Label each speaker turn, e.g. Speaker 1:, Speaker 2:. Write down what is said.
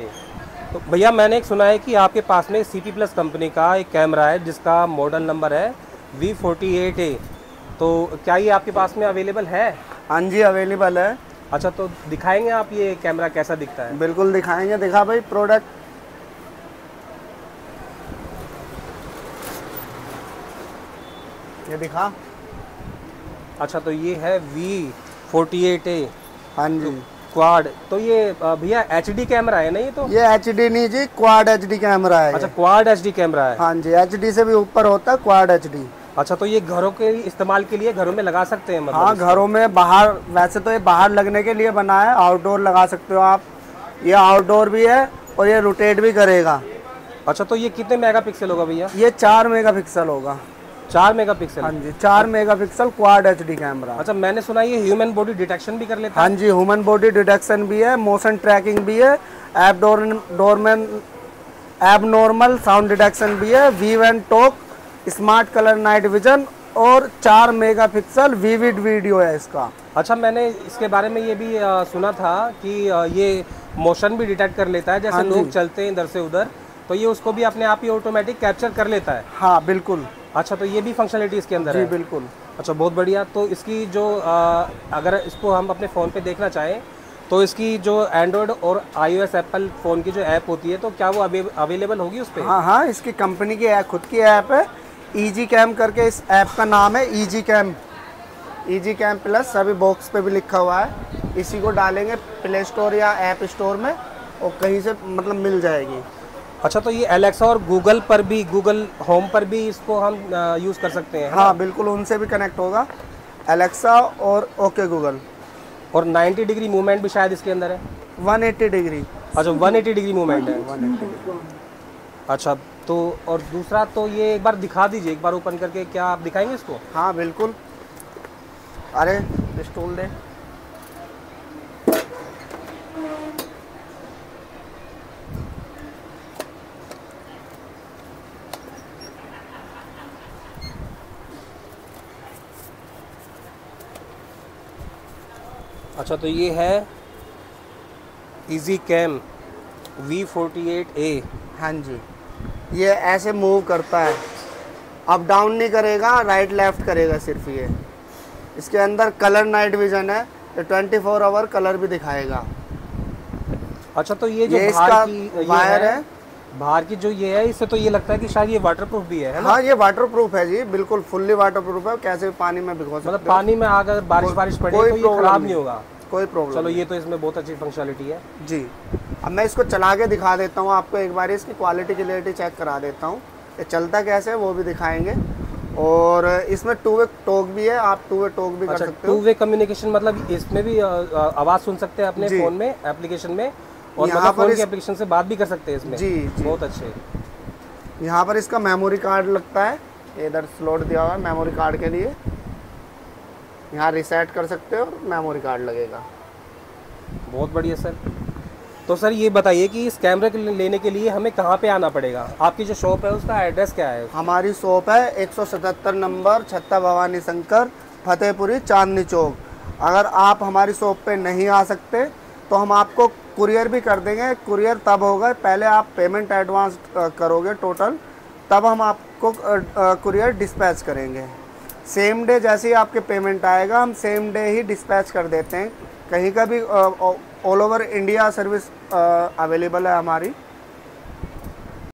Speaker 1: ए तो भैया मैंने एक सुना है कि आपके पास में सी पी प्लस कंपनी का एक कैमरा है जिसका मॉडल नंबर है वी फोर्टी एट ए तो क्या ये आपके पास में अवेलेबल है?
Speaker 2: हाँ जी अवेलेबल है।
Speaker 1: अच्छा तो दिखाएँगे आप ये कैमरा कैसा दिखता है?
Speaker 2: बिल्कुल दिखाएँगे। दिखा भाई प्रोडक्ट ये दिखा।
Speaker 1: अच्छा तो ये है वी फोर्टी एट ए
Speaker 2: हाँ जी।
Speaker 1: क्वाड तो ये भैया एच डी कैमरा है ना ये तो?
Speaker 2: ये एच डी नहीं जी क्वाड एच डी कैमरा है
Speaker 1: अच्छा क्वाड एच डी कैमरा है।
Speaker 2: हाँ जी एच डी से भी ऊपर होता है क्वाड एच डी
Speaker 1: अच्छा तो ये घरों के इस्तेमाल के लिए घरों में लगा सकते हैं मतलब
Speaker 2: हाँ घरों में बाहर वैसे तो ये बाहर लगने के लिए बना है आउटडोर लगा सकते हो आप। ये आउटडोर भी है और ये रोटेट भी करेगा।
Speaker 1: अच्छा तो ये कितने मेगापिक्सल होगा भैया?
Speaker 2: ये चार मेगापिक्सल होगा।
Speaker 1: चार मेगापिक्सल?
Speaker 2: हाँ जी चार megapixel quad H D camera
Speaker 1: अच्छा मैंने सुना ये ह्यूमन बॉडी डिटेक्शन भी कर लेता।
Speaker 2: हाँ जी ह्यूमन बॉडी डिटेक्शन भी है मोशन ट्रैकिंग भी है door doorman abnormal sound detection भी है V and talk smart colour night vision और चार मेगापिक्सल विविड वीडियो है इसका।
Speaker 1: अच्छा मैंने इसके बारे में ये भी अ, सुना था कि अ, ये मोशन भी डिटेक्ट कर लेता है जैसे
Speaker 2: हाँ
Speaker 1: लोग चलते हैं इधर से उधर तो ये उसको भी अपने आप ही ऑटोमेटिक कैप्चर कर लेता है।
Speaker 2: हाँ बिल्कुल।
Speaker 1: अच्छा तो ये भी फंक्शनलिटी इसके अंदर
Speaker 2: जी
Speaker 1: है?
Speaker 2: बिल्कुल।
Speaker 1: अच्छा बहुत बढ़िया। तो इसकी जो अ, अगर इसको हम अपने फ़ोन पे देखना चाहें तो इसकी जो एंड्रॉयड और आईओएस एप्पल फ़ोन की जो ऐप होती है तो क्या वो अवेलेबल होगी उस पर
Speaker 2: हाँ हाँ इसकी कंपनी की ऐप खुद की ऐप है। इजी कैम करके इस ऐप का नाम है easy cam easy cam plus सभी बॉक्स पे भी लिखा हुआ है। इसी को डालेंगे प्ले स्टोर या ऐप स्टोर में और कहीं से मतलब मिल जाएगी।
Speaker 1: अच्छा तो ये एलेक्सा और गूगल पर भी गूगल होम पर भी इसको हम यूज़ कर सकते हैं
Speaker 2: हाँ बिल्कुल उनसे भी कनेक्ट होगा। एलेक्सा और ओके गूगल
Speaker 1: और 90 डिग्री मूवमेंट भी शायद इसके अंदर है?
Speaker 2: 180 डिग्री।
Speaker 1: अच्छा 180 डिग्री मूवमेंट है।
Speaker 2: 180
Speaker 1: अच्छा तो और दूसरा तो ये एक बार दिखा दीजिए एक बार ओपन करके क्या आप दिखाएँगे इसको?
Speaker 2: हाँ बिल्कुल। अरे पिस्टोल दे।
Speaker 1: अच्छा तो ये है easy cam V forty eight A
Speaker 2: हाँ जी। ये ऐसे मूव करता है। अप डाउन नहीं करेगा राइट लेफ़्ट करेगा सिर्फ़ ये। इसके अंदर कलर नाइट विजन है ये ट्वेंटी फोर आवर कलर भी दिखाएगा।
Speaker 1: अच्छा तो ये जो
Speaker 2: ये इसका वायर है
Speaker 1: बाहर की जो ये है इससे तो ये लगता है कि शायद ये वाटरप्रूफ भी है है ना?
Speaker 2: हाँ ये वाटर प्रूफ है जी बिल्कुल फुल्ली वाटर प्रूफ है। कैसे भी पानी में भिगो सकते
Speaker 1: मतलब पानी में अगर बारिश बारिश पड़े
Speaker 2: कोई
Speaker 1: तो ये खराब
Speaker 2: नहीं।
Speaker 1: होगा।
Speaker 2: कोई प्रॉब्लम
Speaker 1: चलो ये तो इसमें बहुत अच्छी फंक्शनलिटी है।
Speaker 2: जी। अब मैं इसको चला के दिखा देता हूँ आपको एक बार इसकी क्वालिटी क्लियरिटी चेक करा देता हूँ। ये चलता कैसे है वो भी दिखाएँगे। और इसमें टू वे टोक भी है आप टू वे टोक भी
Speaker 1: अच्छा, कर
Speaker 2: सकते
Speaker 1: टू वे कम्युनिकेशन मतलब इसमें भी आवाज़ सुन सकते हैं अपने फ़ोन में एप्लीकेशन में। और
Speaker 2: यहाँ
Speaker 1: मतलब
Speaker 2: पर इस-
Speaker 1: एप्लीकेशन से बात भी कर सकते हैं इसमें।
Speaker 2: जी, जी।
Speaker 1: बहुत अच्छे।
Speaker 2: यहाँ पर इसका मेमोरी कार्ड लगता है। इधर स्लॉट दिया हुआ है मेमोरी कार्ड के लिए। यहाँ रिसेट कर सकते हो और मेमोरी कार्ड लगेगा।
Speaker 1: बहुत बढ़िया सर। तो सर ये बताइए कि इस कैमरे के लेने के लिए हमें कहाँ पे आना पड़ेगा? आपकी जो शॉप है उसका एड्रेस क्या है?
Speaker 2: हमारी शॉप है 177 नंबर छत्ता भवानी शंकर फतेहपुरी चांदनी चौक। अगर आप हमारी शॉप पे नहीं आ सकते तो हम आपको कुरियर भी कर देंगे। कुरियर तब होगा, पहले आप पेमेंट एडवांस करोगे टोटल तब हम आपको कुरियर डिस्पैच करेंगे। सेम डे जैसे ही आपके पेमेंट आएगा, हम सेम डे ही डिस्पैच कर देते हैं। कहीं का भी all over India service available है हमारी।